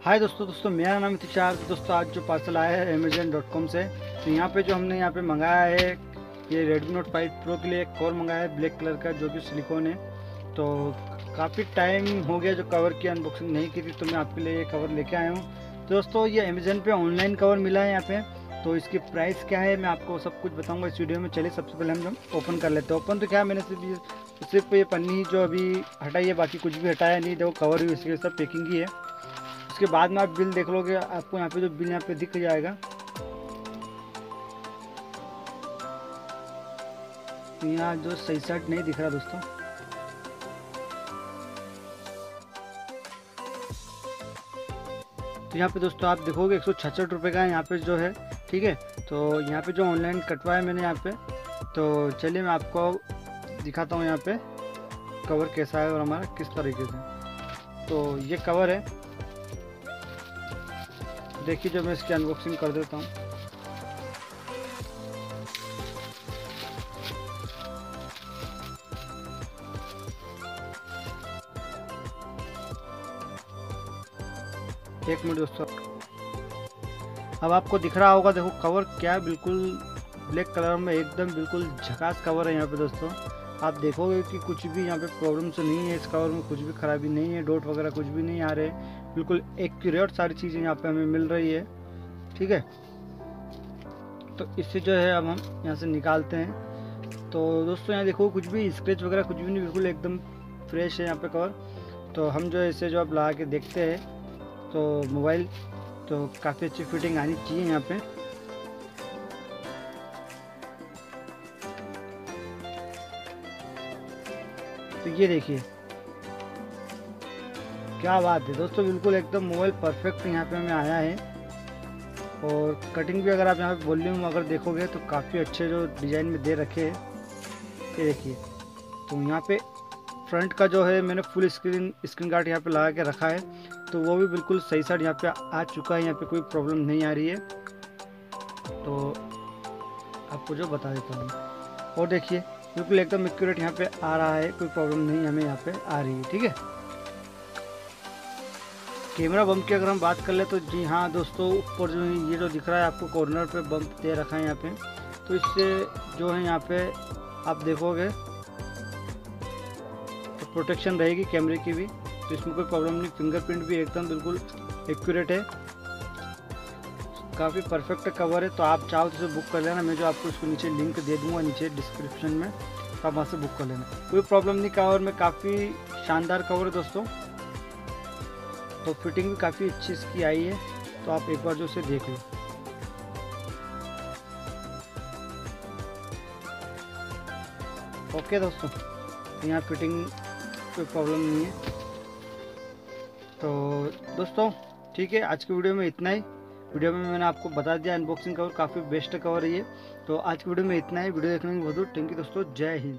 हाय दोस्तों दोस्तों, मेरा नाम तुषार। दोस्तों, आज जो पार्सल आया है अमेजन डॉट कॉम से तो यहाँ पे जो हमने यहाँ पे मंगाया है, ये रेडमी नोट फाइव प्रो के लिए एक कवर मंगाया है ब्लैक कलर का, जो कि सिलिकॉन है। तो काफ़ी टाइम हो गया जो कवर की अनबॉक्सिंग नहीं की थी तो मैं आपके लिए ये कवर लेके आया हूँ। तो दोस्तों, ये अमेजन पर ऑनलाइन कवर मिला है यहाँ पे। तो इसकी प्राइस क्या है, मैं आपको सब कुछ बताऊँगा इस वीडियो में। चलिए, सबसे पहले हम जो ओपन कर लेते हैं। ओपन तो क्या, मैंने सिर्फ़ सिर्फ़ ये पन्नी जो अभी हटाई है, बाकी कुछ भी हटाया नहीं, देखो कवर भी इसके सब पैकिंग ही है। उसके बाद में आप बिल देख लोगे, आपको यहाँ पे जो बिल यहाँ पे दिख जाएगा। तो यहाँ जो साइड नहीं दिख रहा दोस्तों। तो यहाँ पे दोस्तों आप देखोगे, एक सौ छसठ रुपये का यहाँ पे जो है, ठीक है? तो यहाँ पे जो ऑनलाइन कटवाया मैंने यहाँ पे तो चलिए मैं आपको दिखाता हूँ यहाँ पे कवर कैसा है और हमारा किस तरीके से। तो ये कवर है। देखिए जो मैं इसकी अनबॉक्सिंग कर देता हूँ। एक मिनट दोस्तों। अब आपको दिख रहा होगा, देखो कवर क्या बिल्कुल ब्लैक कलर में एकदम बिल्कुल झकास कवर है यहाँ पे दोस्तों। आप देखोगे कि कुछ भी यहाँ पे प्रॉब्लम तो नहीं है इस कवर में कुछ भी खराबी नहीं है डॉट वगैरह कुछ भी नहीं आ रहे बिल्कुल एक्यूरेट सारी चीज़ें यहाँ पे हमें मिल रही है। ठीक है? तो इससे जो है अब हम यहाँ से निकालते हैं। तो दोस्तों यहाँ देखो कुछ भी स्क्रेच वगैरह कुछ भी नहीं, बिल्कुल एकदम फ्रेश है यहाँ पे कवर तो हम जो है इसे जो आप ला के देखते हैं तो मोबाइल तो काफ़ी अच्छी फिटिंग आनी चाहिए यहाँ पे। तो ये देखिए। क्या बात है। दोस्तों, बिल्कुल एकदम मोबाइल परफेक्ट यहाँ पे हमें आया है। और कटिंग भी अगर आप यहाँ पे वॉल्यूम अगर देखोगे तो काफ़ी अच्छे जो डिज़ाइन में दे रखे हैं। ये देखिए तो यहाँ पे फ्रंट का जो है मैंने फुल स्क्रीन स्क्रीन गार्ड यहाँ पे लगा के रखा है। तो वो भी बिल्कुल सही साइड यहाँ पे आ चुका है, यहाँ पे कोई प्रॉब्लम नहीं आ रही है। तो आपको जो बता देता हूँ। और देखिए बिल्कुल एकदम एक्यूरेट यहाँ पे आ रहा है, कोई प्रॉब्लम नहीं हमें यहाँ पे आ रही है, ठीक है? कैमरा बम्प की अगर हम बात कर ले तो जी हाँ दोस्तों, ऊपर जो ये जो दिख रहा है, आपको कॉर्नर पे बम्प दे रखा है यहाँ पे। तो इससे जो है यहाँ पे आप देखोगे तो प्रोटेक्शन रहेगी कैमरे की भी। तो इसमें कोई प्रॉब्लम नहीं फिंगरप्रिंट भी एकदम बिल्कुल एक्यूरेट है। काफ़ी परफेक्ट कवर है तो आप चाहो तो बुक कर लेना। मैं जो आपको इसको नीचे लिंक दे दूँगा नीचे डिस्क्रिप्शन में तो आप वहाँ से बुक कर लेना। कोई प्रॉब्लम नहीं कवर में काफ़ी शानदार कवर है दोस्तों। तो फिटिंग भी काफ़ी अच्छी इसकी आई है तो आप एक बार जो इसे देख लो। ओके दोस्तों तो यहाँ फिटिंग कोई प्रॉब्लम नहीं है। तो दोस्तों, ठीक है, आज की वीडियो में इतना ही। वीडियो में मैंने आपको बता दिया अनबॉक्सिंग कवर काफ़ी बेस्ट कवर है ये। तो आज की वीडियो में इतना ही। वीडियो देखने में बहुत थैंक यू दोस्तों। जय हिंद।